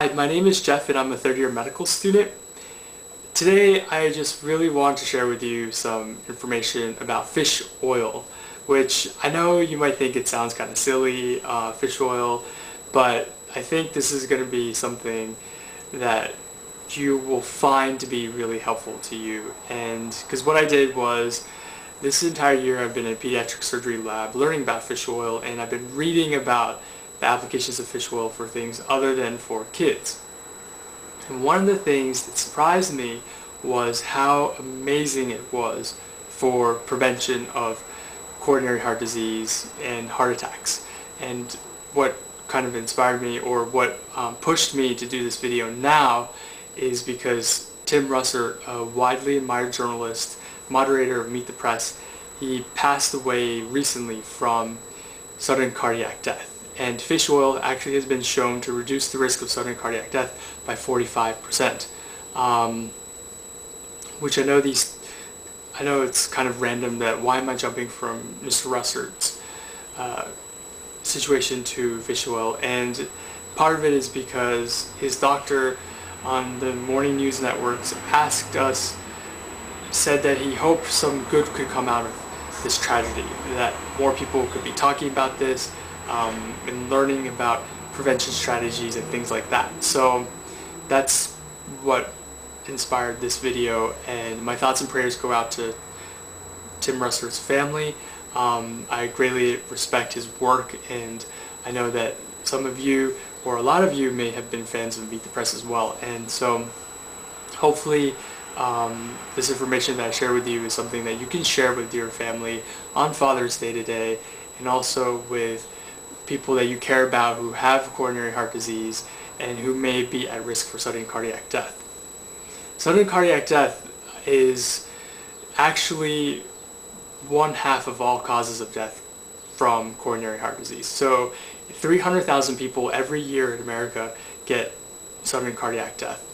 Hi, my name is Jeff and I'm a third year medical student. Today I just really want to share with you some information about fish oil, which I know you might think it sounds kind of silly, uh, fish oil, but I think this is going to be something that you will find to be really helpful to you. And because what I did was this entire year I've been in a pediatric surgery lab learning about fish oil and I've been reading about the applications of fish oil for things other than for kids. And one of the things that surprised me was how amazing it was for prevention of coronary heart disease and heart attacks. And what kind of inspired me or what um, pushed me to do this video now is because Tim Russert, a widely admired journalist, moderator of Meet the Press, he passed away recently from sudden cardiac death and fish oil actually has been shown to reduce the risk of sudden cardiac death by 45%. Um, which I know these, I know it's kind of random that why am I jumping from Mr. Russert's uh, situation to fish oil, and part of it is because his doctor on the morning news networks asked us, said that he hoped some good could come out of this tragedy, that more people could be talking about this, um, and learning about prevention strategies and things like that. So that's what inspired this video and my thoughts and prayers go out to Tim Russert's family. Um, I greatly respect his work and I know that some of you or a lot of you may have been fans of Meet the Press as well and so hopefully um, this information that I share with you is something that you can share with your family on Father's Day today and also with people that you care about who have coronary heart disease and who may be at risk for sudden cardiac death. Sudden cardiac death is actually one half of all causes of death from coronary heart disease. So 300,000 people every year in America get sudden cardiac death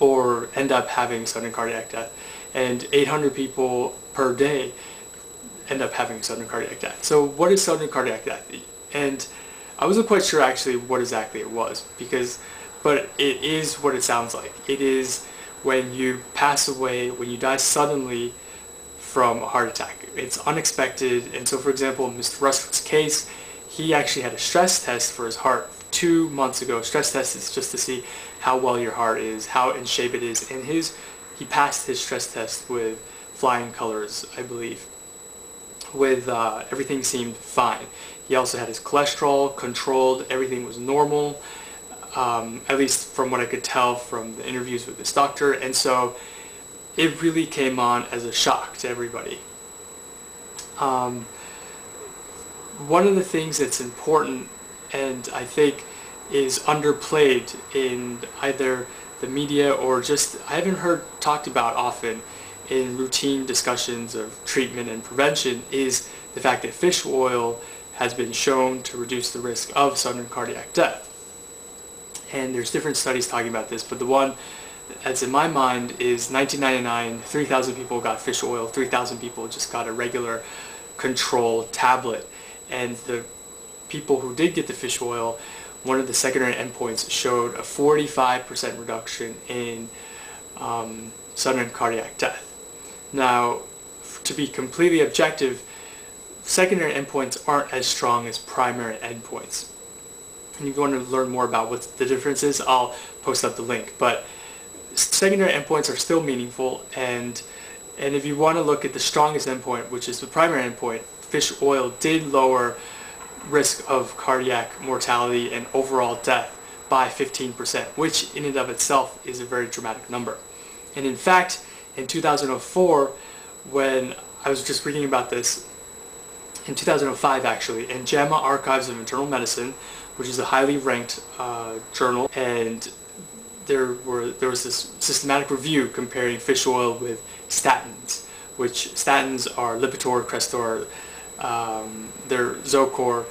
or end up having sudden cardiac death and 800 people per day end up having sudden cardiac death. So what is sudden cardiac death? And I wasn't quite sure actually what exactly it was because but it is what it sounds like. It is when you pass away, when you die suddenly from a heart attack. It's unexpected and so for example Mr. Russert's case he actually had a stress test for his heart two months ago. Stress test is just to see how well your heart is, how in shape it is and his he passed his stress test with flying colors I believe with uh, everything seemed fine. He also had his cholesterol controlled, everything was normal, um, at least from what I could tell from the interviews with this doctor, and so it really came on as a shock to everybody. Um, one of the things that's important and I think is underplayed in either the media or just I haven't heard talked about often in routine discussions of treatment and prevention is the fact that fish oil has been shown to reduce the risk of sudden cardiac death. And there's different studies talking about this, but the one that's in my mind is 1999, 3,000 people got fish oil, 3,000 people just got a regular control tablet. And the people who did get the fish oil, one of the secondary endpoints showed a 45% reduction in um, sudden cardiac death. Now, to be completely objective, secondary endpoints aren't as strong as primary endpoints. And if you want to learn more about what the difference is, I'll post up the link. But secondary endpoints are still meaningful, and and if you want to look at the strongest endpoint, which is the primary endpoint, fish oil did lower risk of cardiac mortality and overall death by 15%, which in and of itself is a very dramatic number. And in fact, in 2004 when I was just reading about this in 2005 actually in JAMA Archives of Internal Medicine which is a highly ranked uh, journal and there were there was this systematic review comparing fish oil with statins which statins are Lipitor, Crestor, um, they're Zocor,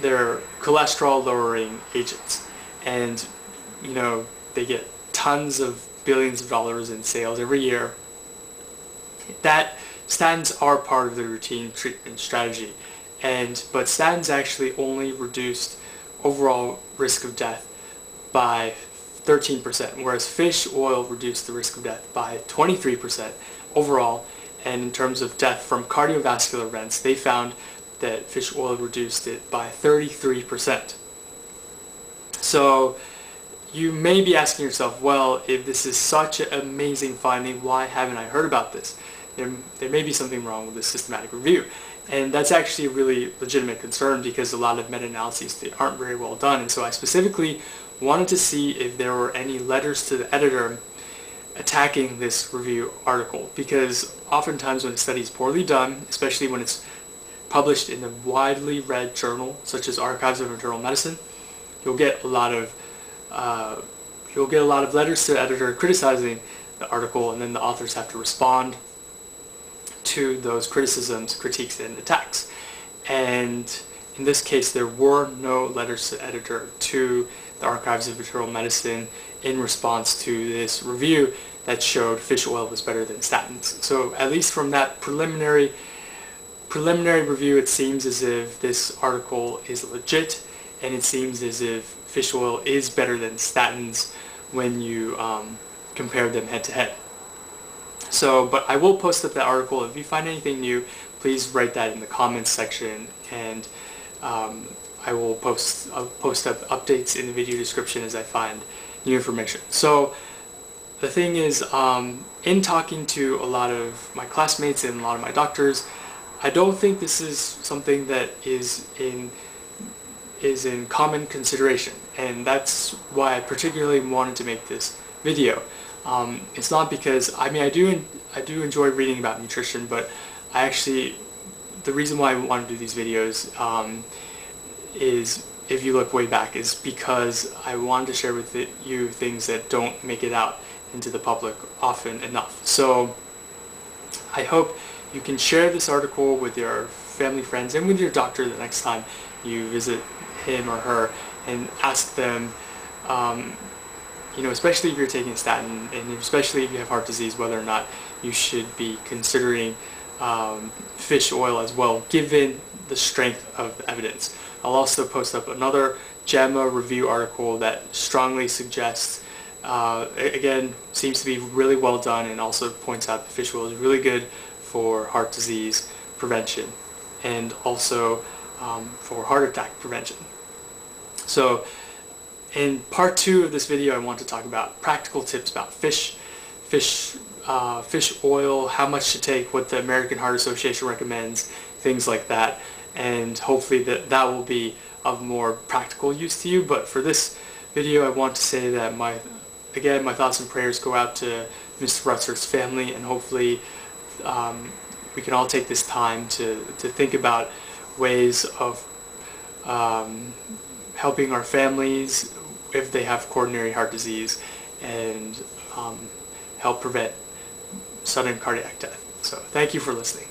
they're cholesterol lowering agents and you know they get tons of billions of dollars in sales every year. That statins are part of the routine treatment strategy, and but statins actually only reduced overall risk of death by 13%, whereas fish oil reduced the risk of death by 23% overall. And in terms of death from cardiovascular events, they found that fish oil reduced it by 33%. So you may be asking yourself, well, if this is such an amazing finding, why haven't I heard about this? There, there may be something wrong with this systematic review. And that's actually a really legitimate concern because a lot of meta-analyses aren't very well done. And so I specifically wanted to see if there were any letters to the editor attacking this review article because oftentimes when a study is poorly done, especially when it's published in a widely read journal such as Archives of Internal Medicine, you'll get a lot of uh, you'll get a lot of letters to the editor criticizing the article and then the authors have to respond to those criticisms, critiques, and attacks. And in this case, there were no letters to editor to the Archives of Internal Medicine in response to this review that showed fish oil was better than statins. So at least from that preliminary preliminary review, it seems as if this article is legit, and it seems as if fish oil is better than statins when you um, compare them head to head. So, but I will post up that article. If you find anything new, please write that in the comments section, and um, I will post I'll post up updates in the video description as I find new information. So, the thing is, um, in talking to a lot of my classmates and a lot of my doctors, I don't think this is something that is in is in common consideration and that's why I particularly wanted to make this video. Um, it's not because I mean I do I do enjoy reading about nutrition but I actually the reason why I want to do these videos um, is if you look way back is because I wanted to share with it, you things that don't make it out into the public often enough. So I hope you can share this article with your family, friends, and with your doctor the next time you visit him or her and ask them, um, you know, especially if you're taking statin and especially if you have heart disease, whether or not you should be considering um, fish oil as well, given the strength of the evidence. I'll also post up another JAMA review article that strongly suggests, uh, again, seems to be really well done and also points out that fish oil is really good for heart disease prevention and also um, for heart attack prevention. So in part two of this video I want to talk about practical tips about fish, fish, uh, fish oil, how much to take, what the American Heart Association recommends, things like that and hopefully that, that will be of more practical use to you but for this video I want to say that my again my thoughts and prayers go out to Mr. Russert's family and hopefully um, we can all take this time to, to think about ways of um, helping our families if they have coronary heart disease and um, help prevent sudden cardiac death. So thank you for listening.